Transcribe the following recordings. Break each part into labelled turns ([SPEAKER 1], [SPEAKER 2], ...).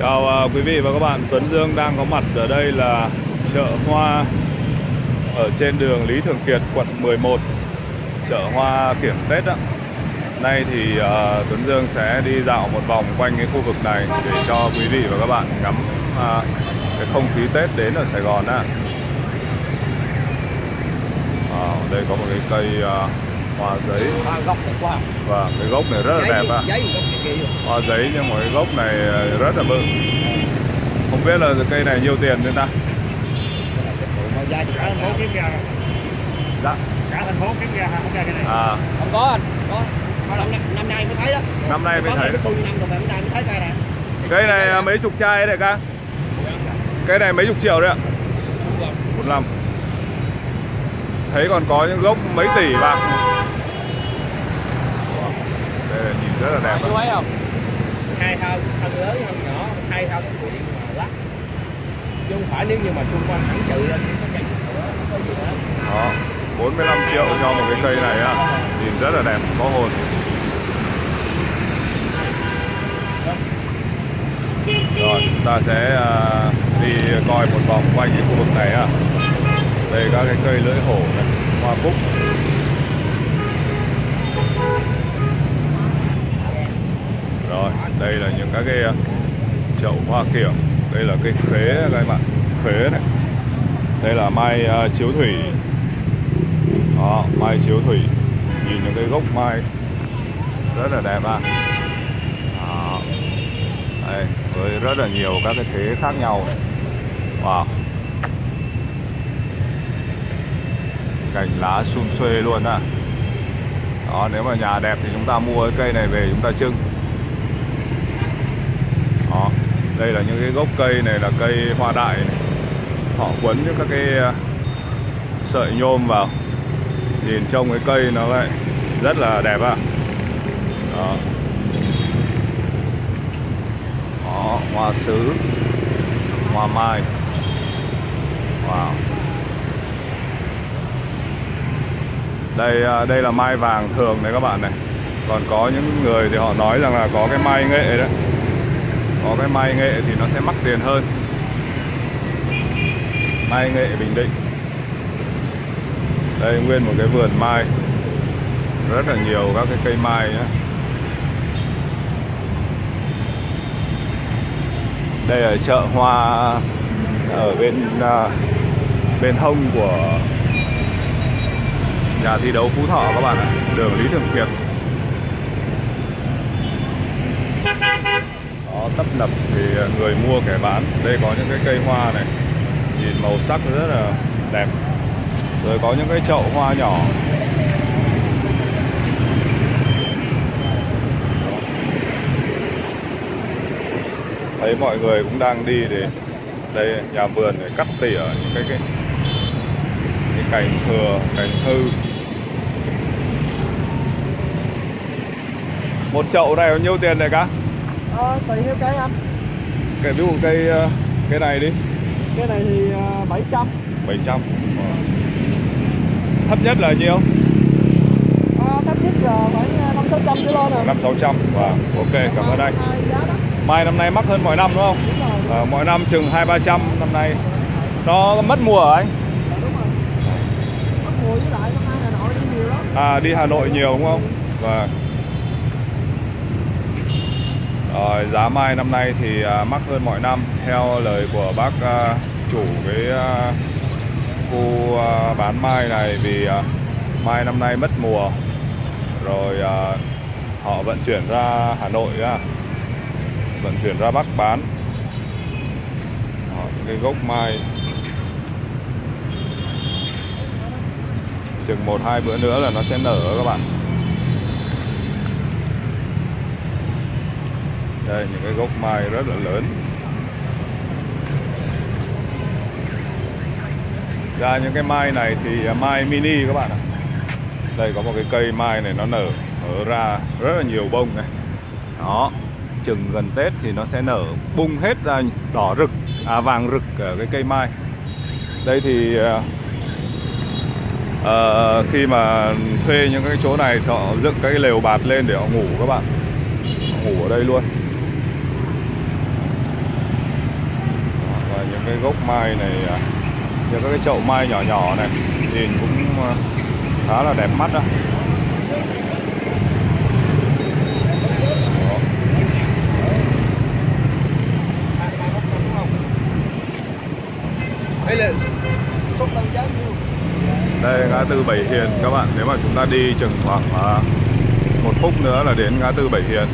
[SPEAKER 1] Chào uh, quý vị và các bạn, Tuấn Dương đang có mặt ở đây là chợ hoa ở trên đường Lý Thường Kiệt, quận 11 chợ hoa kiểm Tết đó. Nay thì uh, Tuấn Dương sẽ đi dạo một vòng quanh cái khu vực này để cho quý vị và các bạn ngắm uh, cái không khí Tết đến ở Sài Gòn á. Uh, đây có một cái cây uh, hoa giấy.
[SPEAKER 2] Hoa gốc đẹp quá.
[SPEAKER 1] Và cái gốc này rất là
[SPEAKER 2] giấy,
[SPEAKER 1] đẹp
[SPEAKER 2] này kia
[SPEAKER 1] hoa giấy nhưng mà cái gốc này rất là bự. Không biết là cây này nhiêu tiền nên ta?
[SPEAKER 2] Thì
[SPEAKER 3] cả thành phố kiếm ra.
[SPEAKER 1] Dạ.
[SPEAKER 3] Cả thành phố kiếm ra không ra cái này.
[SPEAKER 1] À.
[SPEAKER 2] Không có anh có. Năm, năm, nay mới thấy đó.
[SPEAKER 1] Năm nay mới thấy.
[SPEAKER 2] cái năm rồi năm nay mới thấy cây này.
[SPEAKER 1] Cây này mấy chục chai đấy ca. Cây này mấy chục triệu đấy ạ. Một năm. Thấy còn có những gốc mấy tỷ bạc đây là nhìn rất là đẹp
[SPEAKER 2] chú thấy không?
[SPEAKER 3] Hai thân thân lớn thân nhỏ hai thân quyện mà lắc chứ không phải nếu như mà xung quanh thẳng trừ lên thì có cây nữa không có gì hết.
[SPEAKER 1] Đó 45 triệu cho một cái cây này á nhìn rất là đẹp có hồn. Rồi chúng ta sẽ à, đi coi một vòng quanh cái khu vực này á đây các cái cây lưỡi hổ này hoa cúc đây là những các cái ờ, chậu hoa kiểng đây là cây khế các bạn khế này đây là mai uh, chiếu thủy. Đó mai chiếu thủy. Nhìn những cái gốc mai rất là đẹp à đó. đây với rất là nhiều các cái thế khác nhau. Này. wow. Cành lá sum xuê luôn à đó nếu mà nhà đẹp thì chúng ta mua cái cây này về chúng ta trưng đó đây là những cái gốc cây này là cây hoa đại này. họ quấn những các cái à, sợi nhôm vào. Nhìn trông cái cây nó lại rất là đẹp à đó. Đó, hoa sứ, hoa mai. Wow. Đây à, đây là mai vàng thường đấy các bạn này. Còn có những người thì họ nói rằng là có cái mai nghệ đấy có cái mai nghệ thì nó sẽ mắc tiền hơn. Mai nghệ, bình định. Đây, nguyên một cái vườn mai. Rất là nhiều các cái cây mai nhé đây là chợ hoa ở bên à, bên hông của nhà thi đấu Phú Thọ các bạn ạ. Đường Lý Thường Kiệt đó tấp nập thì ờ, người mua kẻ bán. Đây có những cái cây hoa này, nhìn màu sắc rất là đẹp. Rồi có những cái chậu hoa nhỏ. Thấy mọi người cũng đang đi để đây, nhà vườn để cắt tỉa những cái cái cái cành thừa, cành hư một chậu này bao nhiêu tiền này cả?
[SPEAKER 2] Ờ, tùy theo cây anh.
[SPEAKER 1] Cái ví dụ cây ờ, cái này đi.
[SPEAKER 2] Cái này thì uh, 700
[SPEAKER 1] 700 thấp nhất là nhiêu?
[SPEAKER 2] À, thấp nhất là khoảng năm sáu trăm trở lên rồi
[SPEAKER 1] năm sáu trăm. Và ok cảm ơn anh. mai năm nay mắc hơn mọi năm đúng không?
[SPEAKER 2] Đúng rồi.
[SPEAKER 1] À, mỗi năm chừng hai ba trăm năm nay. Nó mất mùa hả anh?
[SPEAKER 2] Dạ, đúng rồi. Mất mùa với lại năm nay Hà Nội đi nhiều lắm.
[SPEAKER 1] À đi Hà Nội nhiều đúng không? Và rồi giá mai năm nay thì à, mắc hơn mọi năm theo lời của bác à, chủ cái à, khu bán mai này vì mai năm nay mất mùa. Rồi họ vận chuyển ra Hà Nội á vận chuyển ra Bắc bán. Đó, cái gốc mai. Chừng một hai bữa nữa là nó sẽ nở các bạn. Đây những cái gốc mai rất là lớn. Ra những cái mai này thì à, mai mini các bạn ạ. Đây có một cái cây mai này nó nở nở ra rất là nhiều bông này. Đó chừng gần Tết thì nó sẽ nở bung hết ra đỏ rực à vàng rực ở cái cây mai. Đây thì ờ, khi mà thuê những cái chỗ này họ dựng cái lều bạt lên để họ ngủ các bạn. Họ ngủ ở đây luôn. Những cái gốc mai này à, các cái chậu mai nhỏ nhỏ này nhìn cũng à, khá là đẹp mắt đó.
[SPEAKER 3] Đây
[SPEAKER 1] ngã tư Bảy Hiền các bạn nếu mà chúng ta đi chừng khoảng à, một phút nữa là đến ngã tư Bảy Hiền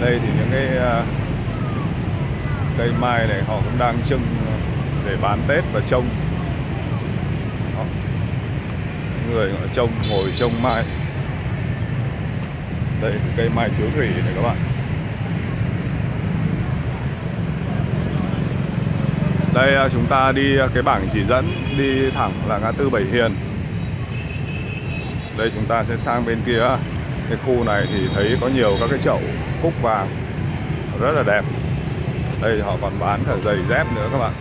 [SPEAKER 1] đây thì những cái cây mai này, họ cũng đang trưng ờ, để bán Tết và trông. Đó. Người họ trông, ngồi trông mai đây cây mai chứa thủy này các bạn. Đây ờ, chúng ta đi ờ, cái bảng chỉ dẫn đi thẳng là ngã tư Bảy Hiền. Đây, chúng ta sẽ sang bên kia. Cái khu này thì thấy có nhiều các cái chậu cúc vàng, rất là đẹp đây họ còn bán cả giày dép nữa các bạn.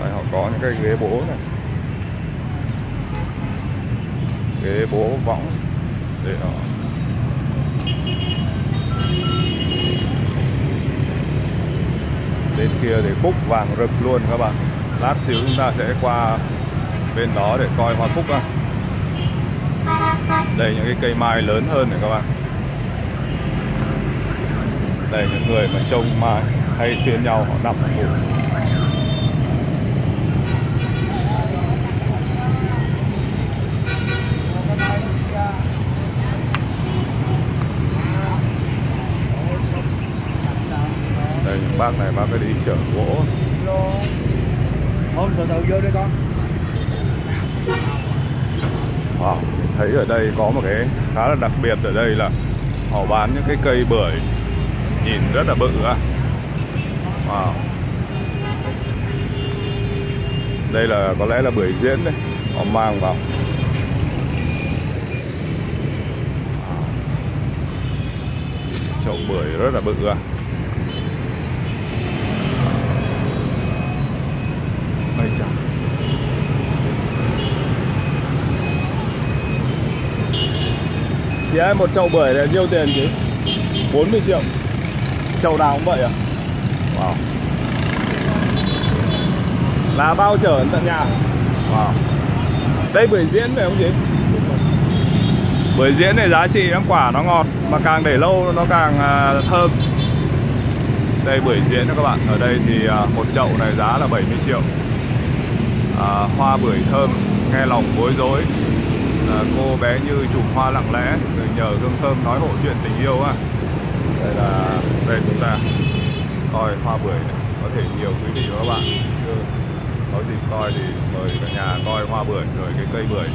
[SPEAKER 1] Đây, họ có những cái ghế bố này. Ghế bố võng để họ bên kia thì cúc vàng rực luôn các bạn. Lát xíu chúng ta sẽ qua bên đó để coi hoa cúc á. Đây những cái cây mai lớn hơn này các bạn đây những người mà trông mai hay phiên nhau họ nằm ngủ. Đây bác này bác ấy đi chở gỗ.
[SPEAKER 3] Thôi từ từ vô đi con.
[SPEAKER 1] Wow, thấy ở đây có một cái khá là đặc biệt ở đây là họ bán những cái cây bưởi nhìn rất là bự à. Wow. Đây là có lẽ là bưởi diễn đấy, họ mang vào. Chậu bưởi rất là bự à. Ây chà. Chị ơi, một chậu bưởi là nhiêu tiền chứ? 40 triệu Chậu nào cũng vậy à? Wow. Là bao chở đến tận nhà? Wow. Đây bưởi diễn phải không chị? Bưởi diễn này giá trị em quả nó ngọt Mà càng để lâu nó càng à, thơm. Đây bưởi diễn đó các bạn. Ở đây thì à, một chậu này giá là 70 triệu. À, Hoa bưởi thơm Nghe lòng bối rối. À, cô bé như chùm hoa lặng lẽ nhờ hương thơm nói hộ chuyện tình yêu á đây là đây chúng ta. Coi hoa bưởi này. Có thể nhiều quý vị và các bạn có dịp coi thì mời cả nhà coi hoa bưởi rồi cái cây bưởi.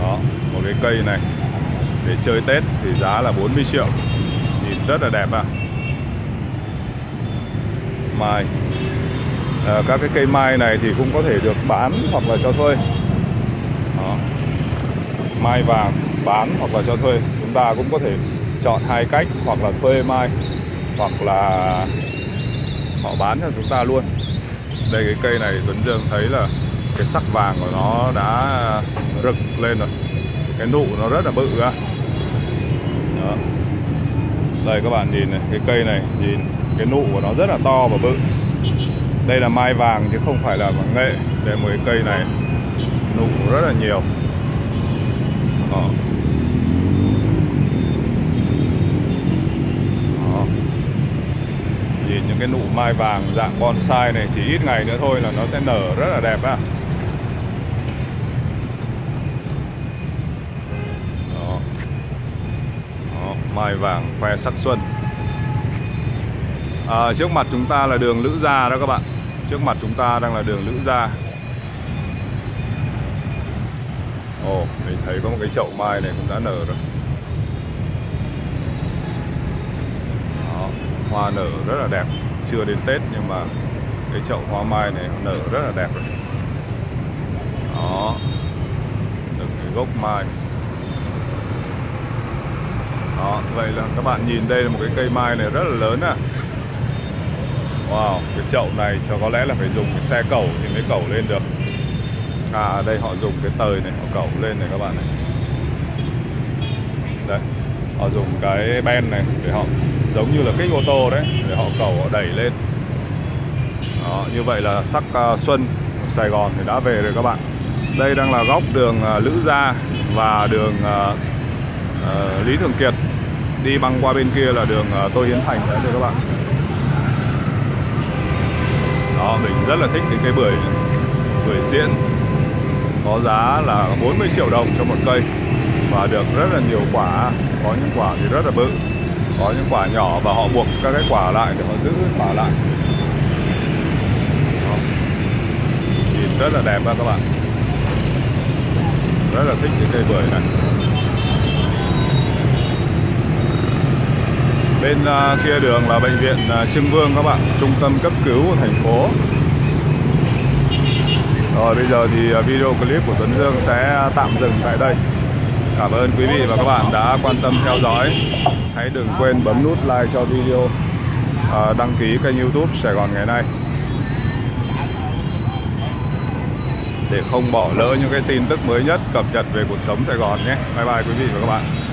[SPEAKER 1] Đó một cái cây này. Để chơi tết thì giá là 40 triệu. Nhìn rất là đẹp à mai. À, các cái cây mai này thì cũng có thể được bán hoặc là cho thuê. Đó. mai vàng bán hoặc là cho thuê. Chúng ta cũng có thể chọn hai cách, hoặc là thuê mai, hoặc là họ bán cho chúng ta luôn đây, cái cây này Tuấn Dương thấy là cái sắc vàng của nó đã rực lên rồi cái nụ nó rất là bự ra đó. đây, các bạn nhìn này, cái cây này, nhìn, cái nụ của nó rất là to và bự đây là mai vàng chứ không phải là vàng nghệ đây một cái cây này, nụ rất là nhiều đó. Đó. nhìn những cái nụ mai vàng dạng bonsai này chỉ ít ngày nữa thôi là nó sẽ nở rất là đẹp á. Đó. Đó. mai vàng khoe sắc xuân. À, trước mặt chúng ta là đường Lữ Gia đó các bạn. Trước mặt chúng ta đang là đường Lữ Gia. Ồ, oh, mình thấy có một cái chậu mai này cũng đã nở rồi. Đó, hoa nở rất là đẹp. Chưa đến Tết nhưng mà cái chậu hoa mai này nở rất là đẹp rồi. Đó. Được cái gốc mai. Đó, vậy là các bạn nhìn đây là một cái cây mai này rất là lớn à Wow, cái chậu này cho có lẽ là phải dùng cái xe cẩu thì mới cẩu lên được. À đây họ dùng cái tời này họ cẩu lên này các bạn này. Đây Họ dùng cái ben này để họ giống như là kích ô tô đấy để họ cầu họ đẩy lên. Đó, như vậy là sắc uh, xuân Sài Gòn thì đã về rồi các bạn. Đây đang là góc đường uh, Lữ Gia và đường uh, uh, Lý Thường Kiệt. Đi băng qua bên kia là đường uh, Tô Hiến Thành đấy rồi các bạn. Đó mình rất là thích cái cây bưởi bưởi diễn. Có giá là 40 triệu đồng cho một cây và được rất là nhiều quả có những quả thì rất là bự có những quả nhỏ và họ buộc các cái quả lại để họ giữ quả lại. Đó. nhìn rất là đẹp đó các bạn. Rất là thích cái cây bưởi này. Bên uh, kia đường là bệnh viện uh, Trưng Vương các bạn trung tâm cấp cứu của thành phố. Rồi bây giờ thì uh, video clip của Tuấn Dương sẽ tạm dừng tại đây. Cảm ơn quý vị và các bạn đã quan tâm theo dõi. Hãy đừng quên bấm nút like cho video à, Đăng ký kênh youtube Sài Gòn ngày nay. Để không bỏ lỡ những cái tin tức mới nhất cập nhật về cuộc sống Sài Gòn nhé. Bye bye quý vị và các bạn.